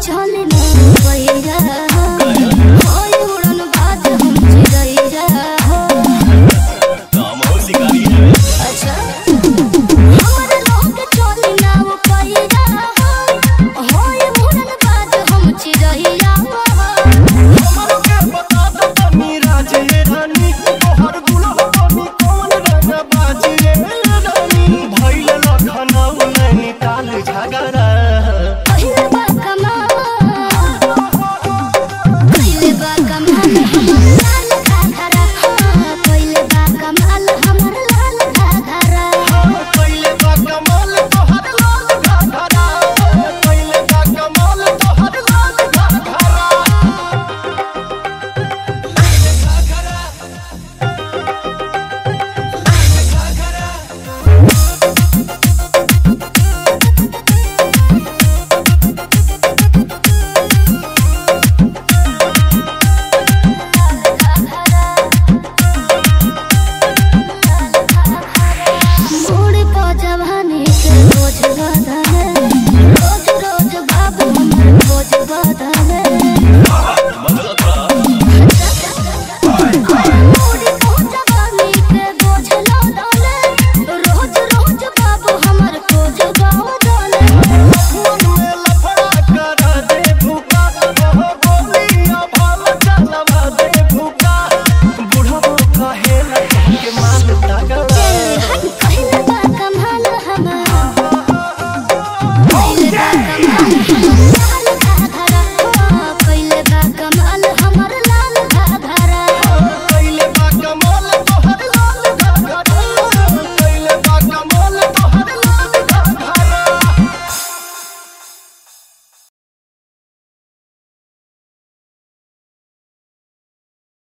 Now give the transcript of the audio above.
चले ना Come on.